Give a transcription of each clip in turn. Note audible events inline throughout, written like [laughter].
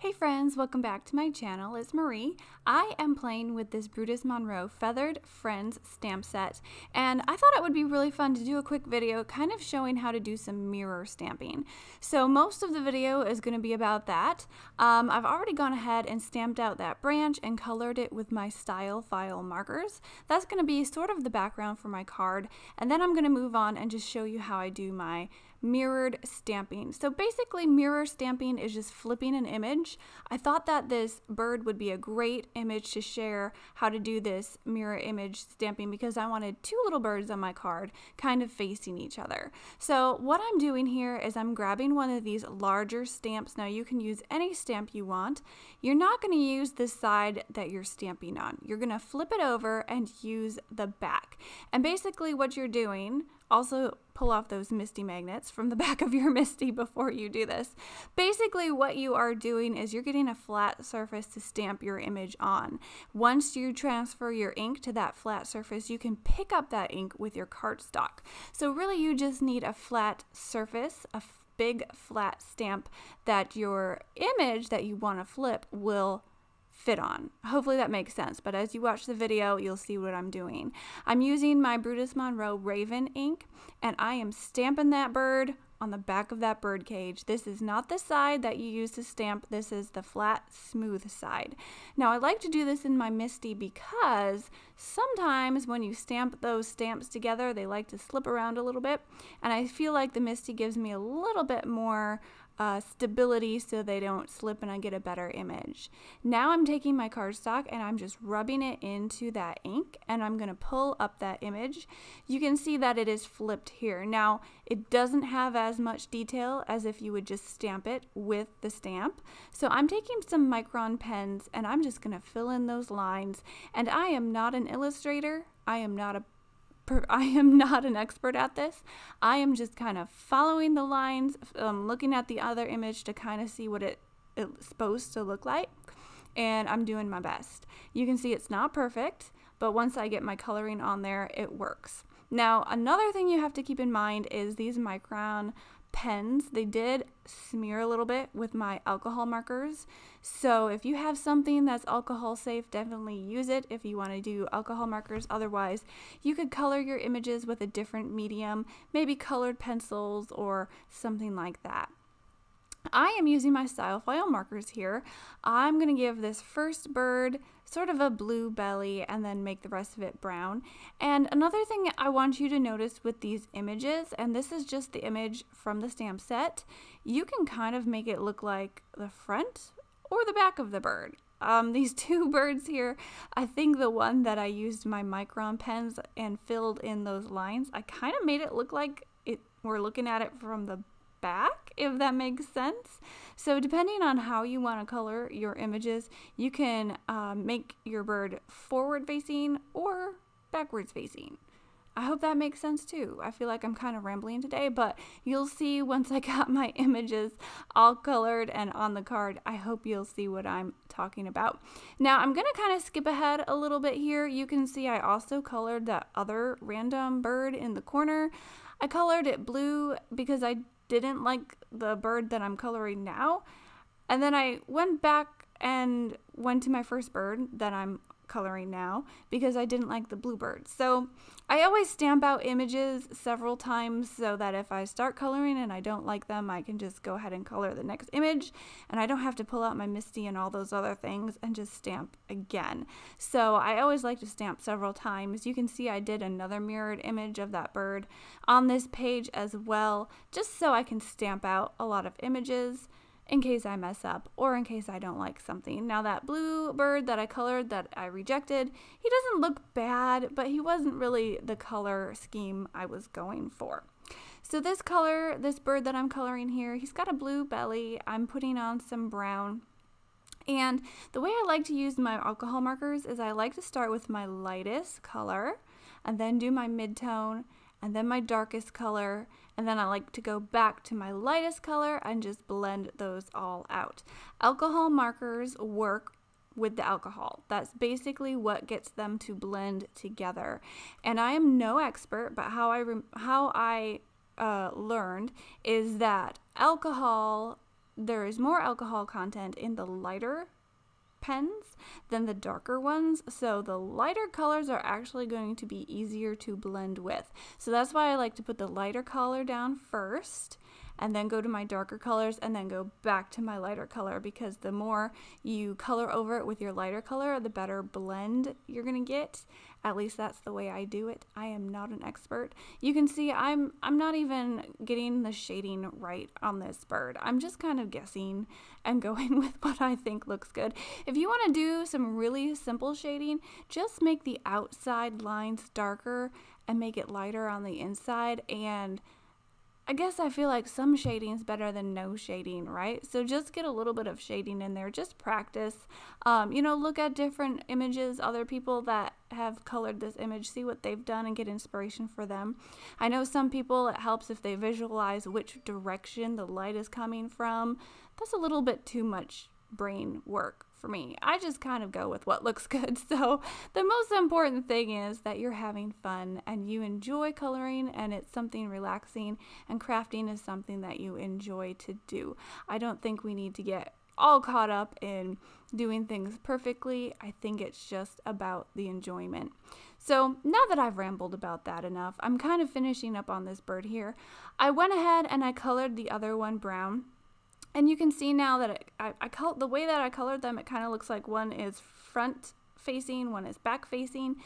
Hey friends, welcome back to my channel. It's Marie. I am playing with this Brutus Monroe Feathered Friends stamp set and I thought it would be really fun to do a quick video kind of showing how to do some mirror stamping. So most of the video is going to be about that. Um, I've already gone ahead and stamped out that branch and colored it with my Stylefile markers. That's going to be sort of the background for my card and then I'm going to move on and just show you how I do my mirrored stamping. So basically mirror stamping is just flipping an image. I thought that this bird would be a great image to share how to do this mirror image stamping because I wanted two little birds on my card kind of facing each other. So what I'm doing here is I'm grabbing one of these larger stamps. Now you can use any stamp you want. You're not going to use the side that you're stamping on. You're going to flip it over and use the back. And basically what you're doing also, pull off those MISTI magnets from the [laughs] back of your MISTI before you do this. Basically, what you are doing is you're getting a flat surface to stamp your image on. Once you transfer your ink to that flat surface, you can pick up that ink with your cardstock. So really, you just need a flat surface, a big flat stamp that your image that you want to flip will fit on. Hopefully that makes sense, but as you watch the video, you'll see what I'm doing. I'm using my Brutus Monroe Raven ink, and I am stamping that bird on the back of that bird cage. This is not the side that you use to stamp, this is the flat, smooth side. Now I like to do this in my MISTI because sometimes when you stamp those stamps together, they like to slip around a little bit, and I feel like the MISTI gives me a little bit more uh, stability so they don't slip and I get a better image. Now I'm taking my cardstock and I'm just rubbing it into that ink and I'm going to pull up that image. You can see that it is flipped here. Now it doesn't have as much detail as if you would just stamp it with the stamp. So I'm taking some micron pens and I'm just going to fill in those lines and I am not an illustrator. I am not a [laughs] I am not an expert at this. I am just kind of following the lines, um, looking at the other image to kind of see what it, it's supposed to look like. And I'm doing my best. You can see it's not perfect, but once I get my coloring on there, it works. Now, another thing you have to keep in mind is these micron pens. They did smear a little bit with my alcohol markers. So if you have something that's alcohol safe, definitely use it if you want to do alcohol markers. Otherwise, you could color your images with a different medium, maybe colored pencils or something like that. I am using my style Stylefile markers here. I'm going to give this first bird sort of a blue belly and then make the rest of it brown. And another thing I want you to notice with these images, and this is just the image from the stamp set, you can kind of make it look like the front or the back of the bird. Um, [laughs] these two birds here, I think the one that I used my micron pens and filled in those lines, I kind of made it look like it we're looking at it from the back, if that makes sense. So depending on how you want to color your images, you can uh, make your bird forward facing or backwards facing. I hope that makes sense too. I feel like I'm kind of rambling today, but you'll see once I [laughs] got my images all colored and on the card. I hope you'll see what I'm talking about. Now I'm going to kind of skip ahead a little bit here. You can see I also colored that other random bird in the corner. I colored it blue because I didn't like the bird that I'm coloring now. And then I went back and went to my first bird that I'm coloring now because I didn't like the bluebird. So I always stamp out images several times so that if I start coloring and I don't like them, I can just go ahead and color the next image and I don't have to pull out my MISTI and all those other things and just stamp again. So I always like to stamp several times. You can see I did another mirrored image of that bird on this page as well, just so I can stamp out a lot of images in case I mess up or in case I don't like something. Now that blue bird that I colored that I rejected, he doesn't look bad, but he wasn't really the color scheme I was going for. So this color, this bird that I'm coloring here, he's got a blue belly. I'm putting on some brown. And the way I like to use my alcohol markers is I like to start with my lightest color and then do my midtone and then my darkest color, and then I like to go back to my lightest color and just blend those all out. Alcohol markers work with the alcohol. That's basically what gets them to blend together. And I am no expert, but how I how I uh, learned is that alcohol there is more alcohol content in the lighter pens than the darker ones. So the lighter colors are actually going to be easier to blend with. So that's why I like to put the lighter color down first and then go to my darker colors and then go back to my lighter color because the more you color over it with your lighter color, the better blend you're going to get. At least that's the way I do it. I am not an expert. You can see I'm I'm not even getting the shading right on this bird. I'm just kind of guessing and [laughs] going with what I think looks good. If you want to do some really simple shading, just make the outside lines darker and make it lighter on the inside and I guess I feel like some shading is better than no shading, right? So just get a little bit of shading in there. Just practice. Um, you know, look at different images, other people that have colored this image, see what they've done and get inspiration for them. I know some people, it helps if they visualize which direction the light is coming from. That's a little bit too much brain work for me. I just kind of go with what looks [laughs] good. So, the most important thing is that you're having fun and you enjoy coloring and it's something relaxing and crafting is something that you enjoy to do. I don't think we need to get all caught up in doing things perfectly. I think it's just about the enjoyment. So now that I've rambled about that enough, I'm kind of finishing up on this bird here. I went ahead and I colored the other one brown and you can see now that it, I, I col- the way that I colored them, it kind of looks like one is front facing, one is back facing.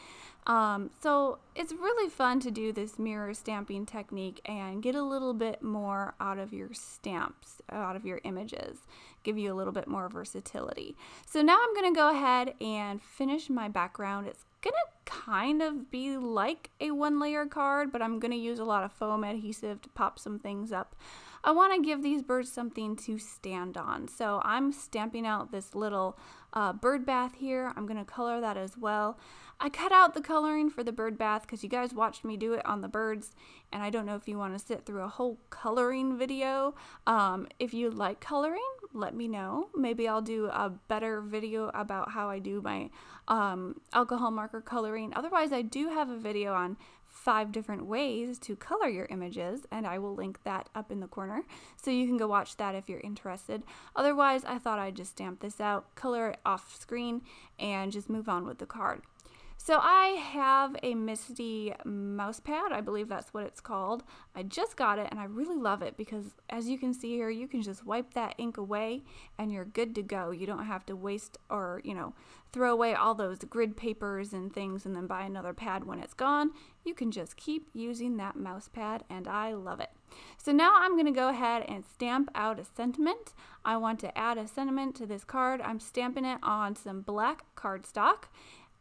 Um, so it's really fun to do this mirror stamping technique and get a little bit more out of your stamps, out of your images, give you a little bit more versatility. So now I'm going to go ahead and finish my background. It's going to kind of be like a one layer card, but I'm going to use a lot of foam adhesive to pop some things up. I want to give these birds something to stand on. So I'm stamping out this little uh, bird bath here. I'm going to color that as well. I cut out the coloring for the bird bath because you guys watched me do it on the birds and I don't know if you want to sit through a whole coloring video. Um, if you like coloring, let me know. Maybe I'll do a better video about how I do my um, alcohol marker coloring. Otherwise, I do have a video on five different ways to color your images, and I will link that up in the corner so you can go watch that if you're interested. Otherwise, I thought I'd just stamp this out, color it off screen, and just move on with the card. So I have a MISTI mouse pad. I believe that's what it's called. I just got it and I really love it because as you can see here, you can just wipe that ink away and you're good to go. You don't have to waste or, you know, throw away all those grid papers and things and then buy another pad when it's gone. You can just keep using that mouse pad and I love it. So now I'm going to go ahead and stamp out a sentiment. I want to add a sentiment to this card. I'm stamping it on some black cardstock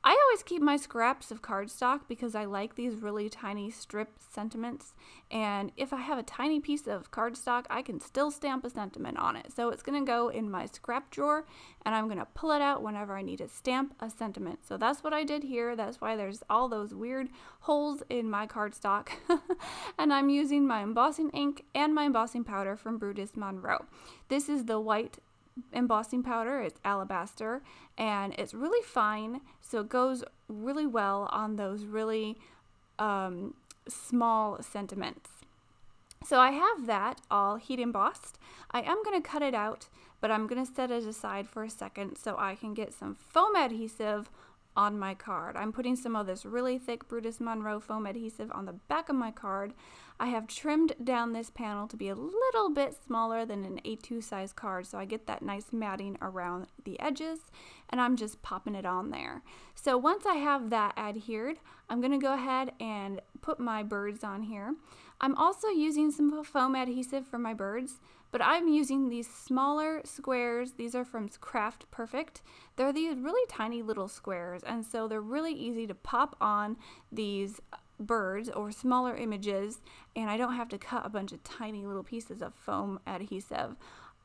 I always keep my scraps of cardstock because I like these really tiny strip sentiments. And if I have a tiny piece of cardstock, I can still stamp a sentiment on it. So it's going to go in my scrap drawer and I'm going to pull it out whenever I need to stamp a sentiment. So that's what I did here. That's why there's all those weird holes in my cardstock. [laughs] and I'm using my embossing ink and my embossing powder from Brutus Monroe. This is the white embossing powder. It's alabaster and it's really fine. So it goes really well on those really um, small sentiments. So I have that all heat embossed. I am going to cut it out, but I'm going to set it aside for a second so I can get some foam adhesive on my card. I'm putting some of this really thick Brutus Monroe foam adhesive on the back of my card. I have trimmed down this panel to be a little bit smaller than an A2 size card so I get that nice matting around the edges and I'm just popping it on there. So once I have that adhered, I'm going to go ahead and put my birds on here. I'm also using some foam adhesive for my birds, but I'm using these smaller squares. These are from Craft Perfect. They're these really tiny little squares, and so they're really easy to pop on these uh, birds or smaller images, and I don't have to cut a bunch of tiny little pieces of foam adhesive.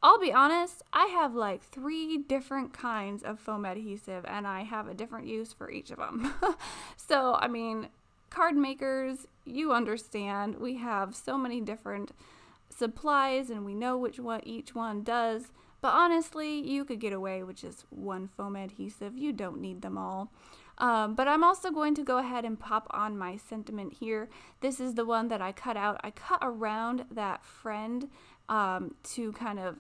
I'll be honest, I have like three different kinds of foam adhesive, and I have a different use for each of them. [laughs] so, I mean, card makers, you understand, we have so many different supplies and we know which one each one does. But honestly, you could get away with just one foam adhesive. You don't need them all. Um, but I'm also going to go ahead and pop on my sentiment here. This is the one that I cut out. I cut around that friend um, to kind of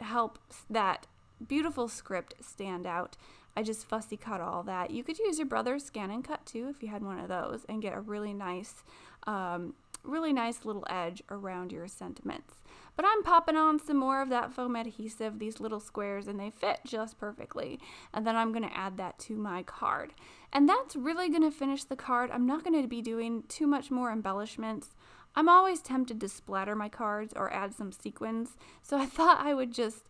help that beautiful script stand out. I just fussy cut all that. You could use your Brother's ScanNCut too if you had one of those and get a really nice, um, really nice little edge around your sentiments. But I'm popping on some more of that foam adhesive, these little squares, and they fit just perfectly. And then I'm going to add that to my card. And that's really going to finish the card. I'm not going to be doing too much more embellishments. I'm always tempted to splatter my cards or add some sequins, so I [laughs] thought I would just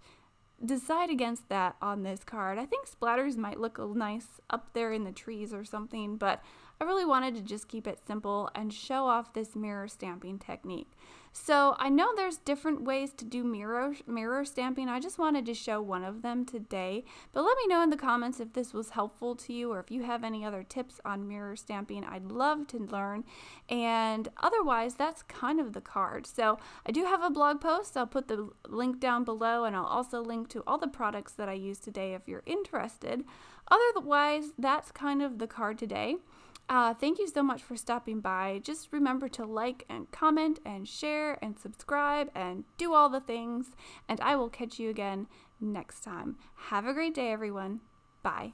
decide against that on this card. I think splatters might look nice up there in the trees or something, but I really wanted to just keep it simple and show off this mirror stamping technique. So I know there's different ways to do mirror, mirror stamping. I just wanted to show one of them today. But let me know in the comments if this was helpful to you or if you have any other tips on mirror stamping. I'd love to learn. And otherwise, that's kind of the card. So I do have a blog post. I'll put the link down below and I'll also link to all the products that I used today if you're interested. Otherwise, that's kind of the card today. Uh, thank you so much for stopping by. Just remember to like and comment and share and subscribe and do all the things. And I will catch you again next time. Have a great day, everyone. Bye.